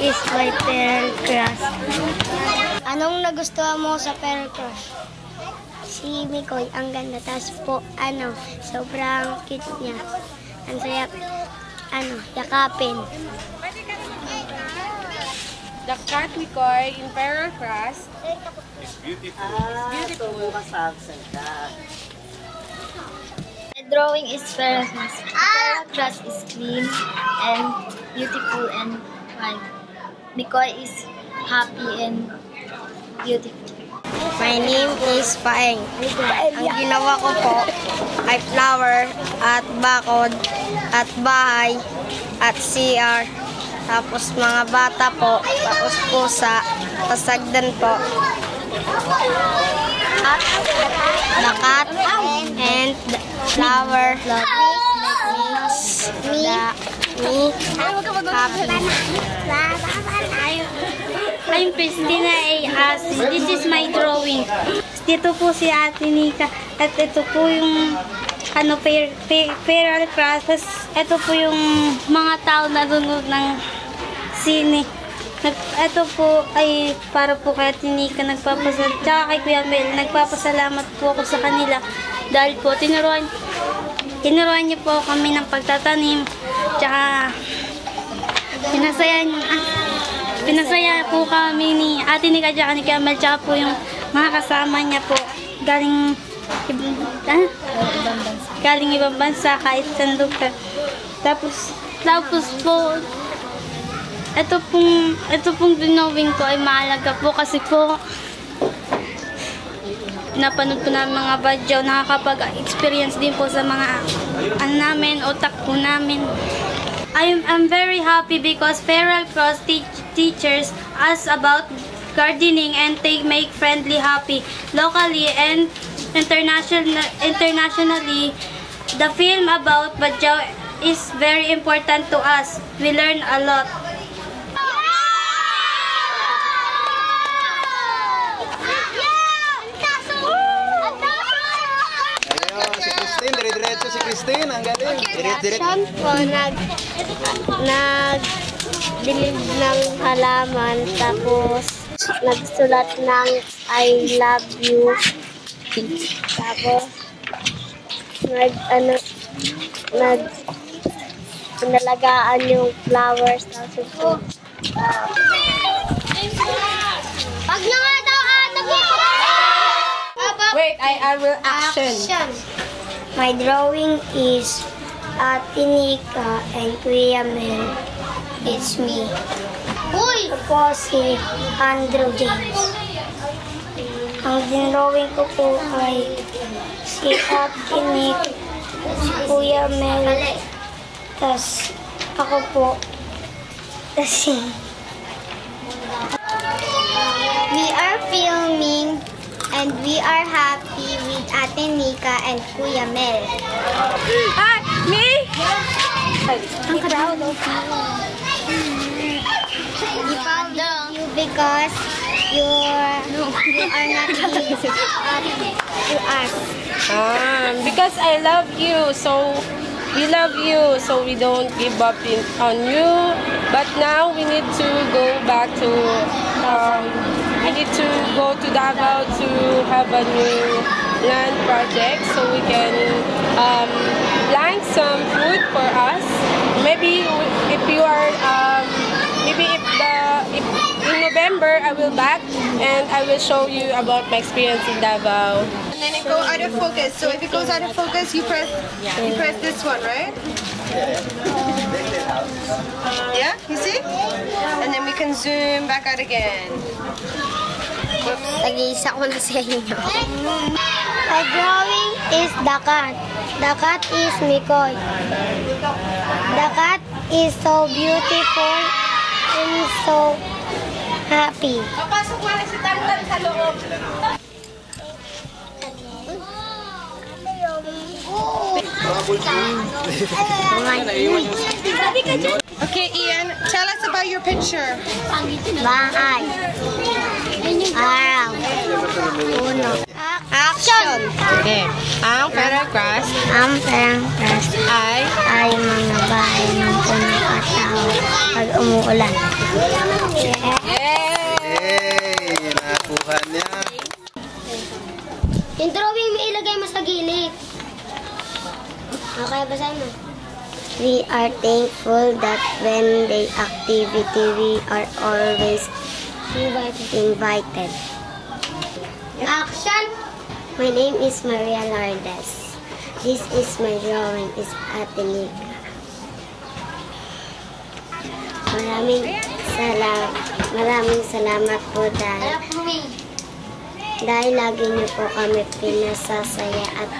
is my Pearl Crush. Anong nagustuhan mo sa Pearl Crush? Si Mikoy, ang ganda. Tapos po, ano, sobrang cute niya. Ang saya, ano, yakapin. The cat we call in Paracross. My drawing is Pearl Crush. Pearl Crush is clean and beautiful and fun. Mikoy is happy and beautiful. My name is Paeng. Ang ginawa ko po ay flower at bakod at bahay at CR. Tapos mga bata po, tapos pusa, tapos sagdan po. At the cat and the flower. The me happy. I'm Christina A. Asi. This is my drawing. Dito po si Ate Nika. At ito po yung ano, fair, fair, feral crosses. Ito po yung mga tao na nanonood ng sine. Ito po ay para po kay Ate Nika nagpapasalamat. Tsaka kay Kuya Mel, nagpapasalamat po ako sa kanila. Dahil po, tinuruan, tinuruan niyo po kami ng pagtatanim. Tsaka, pinasaya ah, Pinasaya po kami ni Ate Nika tsaka ni Kamel tsaka po yung mga kasama niya po galing ah? galing ibang bansa kahit saan lugar. Tapos, tapos po, ito pong, ito pong dinowing ko ay mahalaga po kasi po napanood po namin mga badyaw, nakakapag-experience din po sa mga ano namin, otak po namin. I'm, I'm very happy because Feral Cross teach, teachers us about gardening and they make friendly happy locally and international, internationally. The film about Badyaw is very important to us. We learn a lot. Ayun, si Christine, dire-diretso si Christine, ang galing. Dire-diretso. Saan po nag, nag dilig ng halaman tapos nagsulat ng I love you tapos nag ano nag nalagaan yung flowers tapos po Pag na nga daw ano Wait, I, I will action. My drawing is Ate Nika and Kuya Mel. It's me. Uy! Ako si Andrew James. Ang dinrawing ko po ay si Ate Nick, si Kuya Mel, tas ako po, tas si... We are filming and we are happy with Ate Nika and Kuya Mel. Ah, me? Ang crowd of We found you because you're, you are not to us. Um, because I love you, so we love you, so we don't give up in, on you. But now we need to go back to, um, we need to go to Davao to have a new land project so we can um, plant some food for us. Maybe if you are, um, maybe if the if in November I will back and I will show you about my experience in Davao. And then it go out of focus. So if it goes out of focus, you press you press this one, right? Yeah, you see? And then we can zoom back out again. Nag-iisa ko na sa inyo. My drawing is the cat. The cat is Mikoy. The cat is so beautiful and so happy. Papasok mo na si Tantan sa loob. Okay, Ian, tell us about your picture. Bahay. Araw. Uno. Action! Okay. Ang feral crust Ang perang pras ay ay mga bahay ng puno at tao pag umuulan. Yay! Nakuha niya. Yung drawing ilagay mo sa gilid. Okay, basahin mo. We are thankful that when the activity we are always invited. Action! My name is Maria Lourdes. This is my drawing is Atenica. Maraming salamat, maraming salamat po dahil dahil lagi niyo po kami pinasasaya at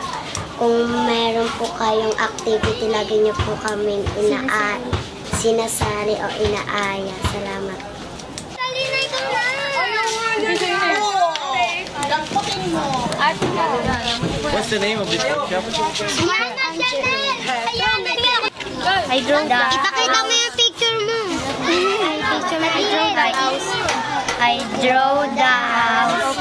kung meron po kayong activity, lagi niyo po kami inaa sinasali o inaaya. Salamat. What's the name of this workshop? I draw the... Ipakita mo yung picture mo. picture mo. I draw the house. I draw the house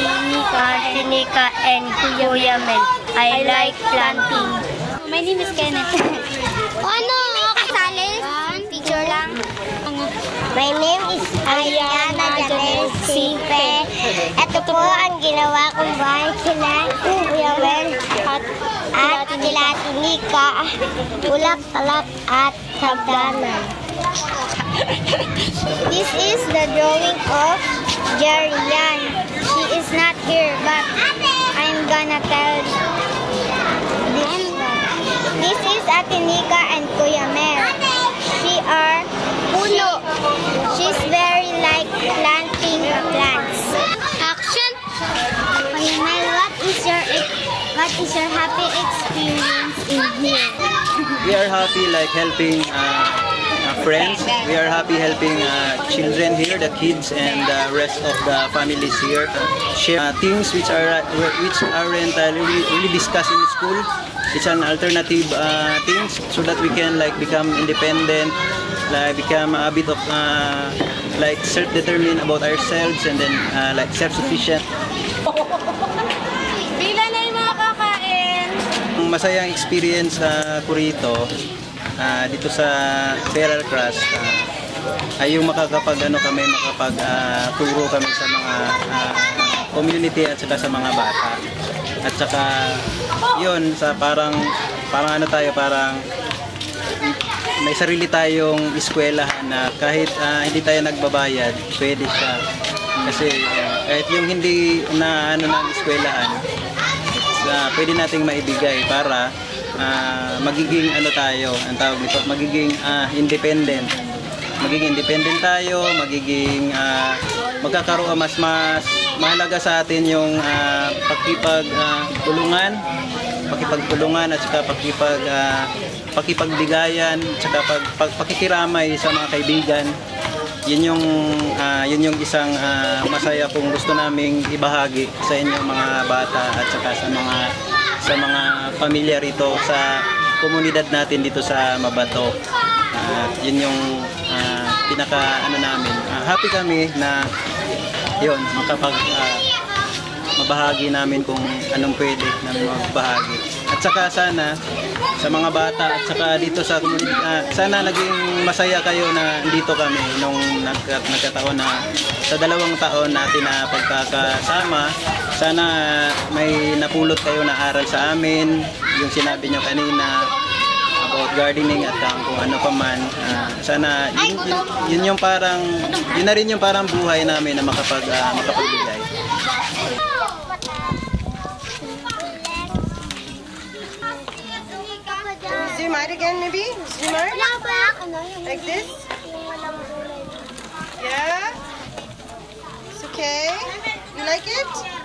Auntie Nika, Auntie Nika and Kuya Mel. I like planting. My name is Kenneth. Ano? Kasali? Picture lang. My name is Ariana Janel Sipe. Ito po ang ginawa kong bahay kila Kuya Mel at, at kila Tinika, Ulak, Talak at Sabdanan. This is the drawing of Jerian. She is not here, but I'm gonna tell this one. This is Atinika and Kuya Mel. She are puno. She's very like planting plants. Action! Kuya Mel, what is your what is your happy experience in here? We are happy like helping uh, uh, friends. We are happy helping uh, children here, the kids and the rest of the families here. Share uh, things which are which aren't uh, really, really discussed in school. It's an alternative uh, things so that we can like become independent, like become a bit of uh, like self-determined about ourselves and then like self-sufficient. Masayang experience uh, ko rito, ah, dito sa Feral Crust, ah, ay yung makakapag ano kami, makapag ah, turo kami sa mga ah, community at saka sa mga bata. At saka yun sa parang parang ano tayo parang may sarili tayong eskwelahan na kahit ah, hindi tayo nagbabayad, pwede siya. Kasi ah, kahit yung hindi na ano ng eskwelahan, uh, pwede nating maibigay para ah, magiging ano tayo, ang tawag nito, magiging ah, independent. Magiging independent tayo, magiging ah, magkakaroon mas mas mahalaga sa atin yung uh, pakipag ah, tulungan, pakipagtulungan at saka pakipag ah, pakipagbigayan, at saka pag, pag, pakikiramay sa mga kaibigan yun yung ah, yun yung isang ah, masaya kung gusto naming ibahagi sa inyong mga bata at saka sa mga sa mga pamilya rito sa komunidad natin dito sa Mabato. At yun yung ah, pinaka ano namin. Ah, happy kami na yun makapag ah, mabahagi namin kung anong pwede namin magbahagi. At saka sana sa mga bata at saka dito sa ah, sana naging masaya kayo na dito kami nung nagka, nagkataon na sa dalawang taon natin na pagkakasama. Sana may napulot kayo na aral sa amin, yung sinabi nyo kanina about gardening at ang kung ano pa man. Ah, sana yun, yun, yun yung parang, yun na rin yung parang buhay namin na makapag, ah, makapagbigay. Out again, maybe? Zoom out? Like this? Yeah? It's okay? You like it?